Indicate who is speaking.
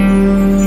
Speaker 1: you.